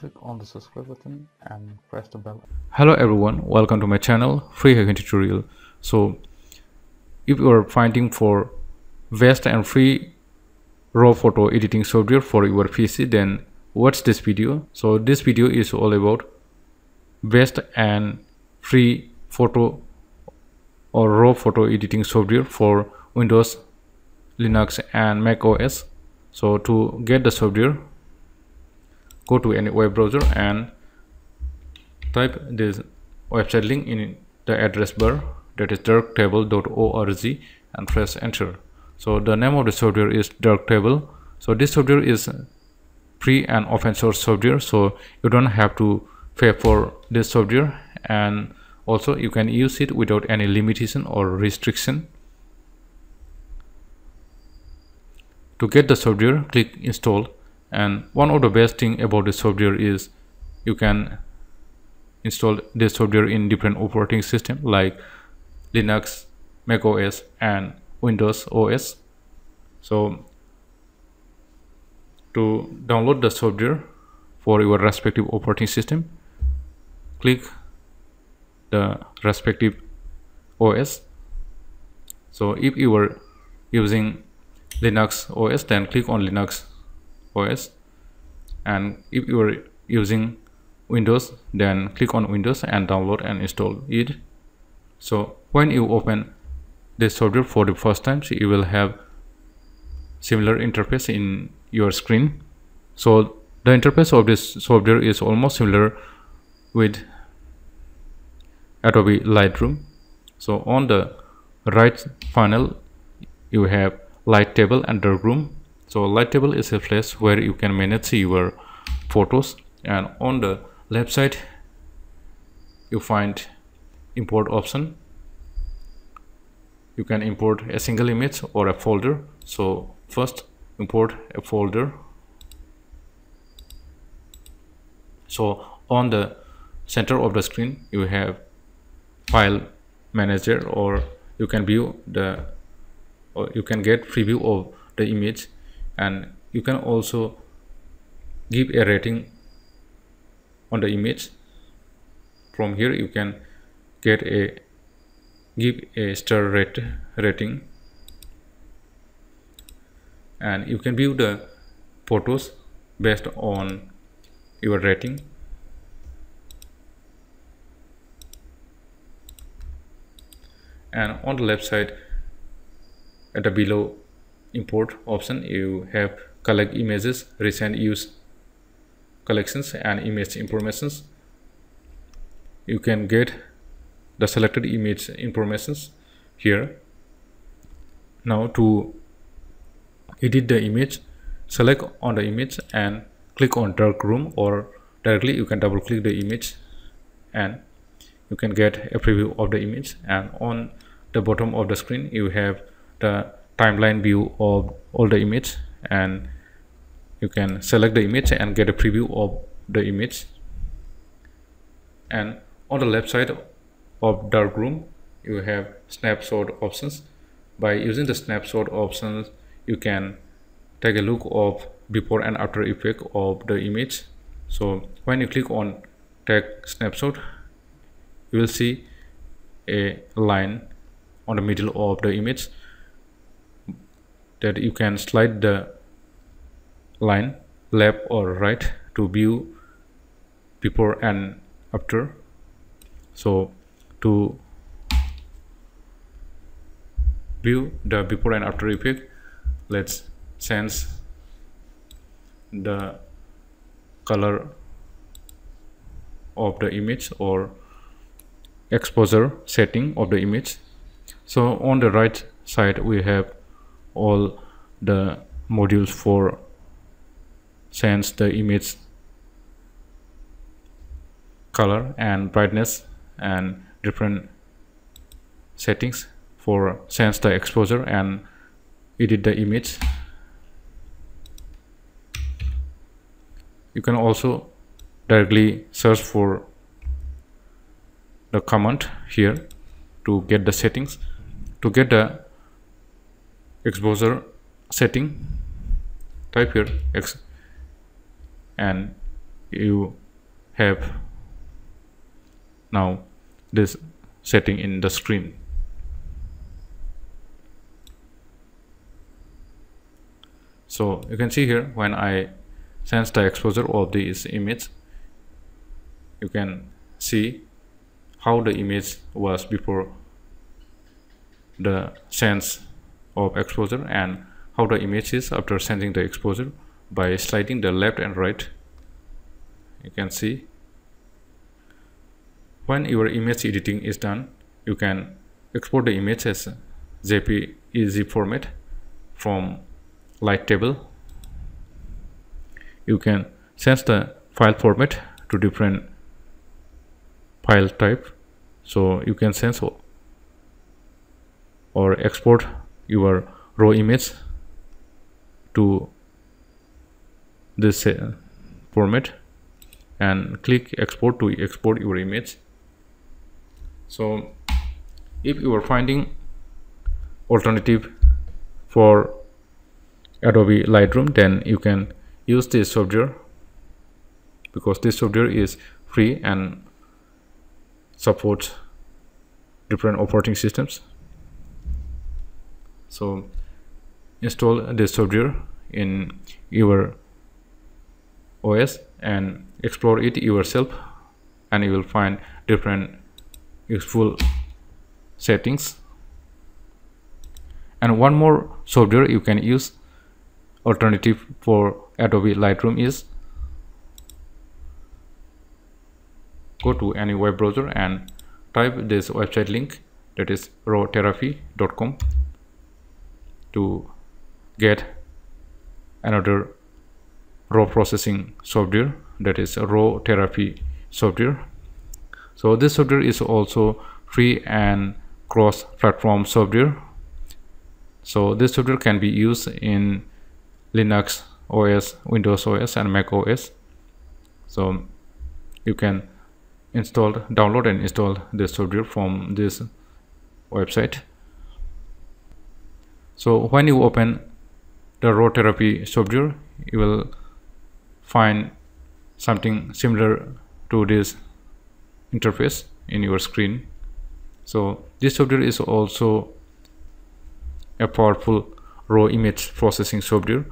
click on the subscribe button and press the bell. Hello everyone. Welcome to my channel free hacking tutorial. So if you are finding for best and free raw photo editing software for your pc then watch this video. So this video is all about best and free photo or raw photo editing software for windows linux and mac os so to get the software go to any web browser and type this website link in the address bar that is darktable.org and press enter. So the name of the software is darktable. So this software is free and open source software so you don't have to for this software and also you can use it without any limitation or restriction. To get the software click install. And one of the best thing about this software is you can install this software in different operating system like linux mac os and windows os so to download the software for your respective operating system click the respective os so if you are using linux os then click on linux OS and if you are using Windows then click on Windows and download and install it. So when you open this software for the first time so you will have similar interface in your screen. So the interface of this software is almost similar with Adobe Lightroom. So on the right panel you have light table and darkroom so light table is a place where you can manage your photos. And on the left side you find import option. You can import a single image or a folder. So first import a folder. So on the center of the screen you have file manager or you can view the or you can get preview of the image. And you can also give a rating on the image. From here you can get a give a star rate rating. And you can view the photos based on your rating and on the left side at the below import option you have collect images recent use collections and image informations. You can get the selected image informations here. Now to edit the image select on the image and click on darkroom or directly you can double click the image and you can get a preview of the image and on the bottom of the screen you have the timeline view of all the image and you can select the image and get a preview of the image. And on the left side of darkroom you have snapshot options. By using the snapshot options you can take a look of before and after effect of the image. So when you click on take snapshot you will see a line on the middle of the image that you can slide the line left or right to view before and after. So to view the before and after effect let's change the color of the image or exposure setting of the image. So on the right side we have all the modules for sense the image color and brightness and different settings for sense the exposure and edit the image. You can also directly search for the command here to get the settings. To get the exposure setting type here x and you have now this setting in the screen. So you can see here when I sense the exposure of this image you can see how the image was before the sense of exposure and how the image is after sensing the exposure by sliding the left and right. You can see. When your image editing is done you can export the image as jpeg format from light table. You can change the file format to different file type. So you can sense or export your raw image to this uh, format and click export to export your image. So if you are finding alternative for Adobe Lightroom then you can use this software because this software is free and supports different operating systems. So install this software in your OS and explore it yourself and you will find different useful settings. And one more software you can use alternative for Adobe Lightroom is go to any web browser and type this website link that is rawtherapee.com to get another raw processing software that is RawTherapee software. So this software is also free and cross platform software. So this software can be used in linux os windows os and mac os so you can install download and install this software from this website. So when you open the RawTherapee software you will find something similar to this interface in your screen. So this software is also a powerful raw image processing software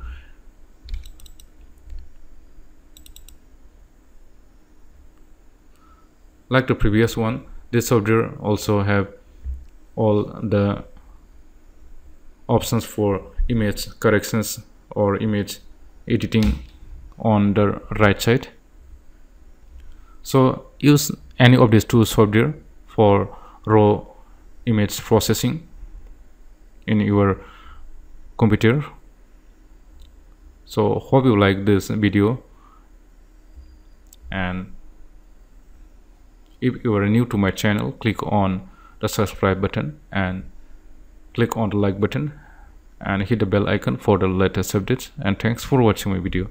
like the previous one this software also have all the options for image corrections or image editing on the right side. So use any of these two software for raw image processing in your computer. So hope you like this video and if you are new to my channel click on the subscribe button and click on the like button and hit the bell icon for the latest updates. And thanks for watching my video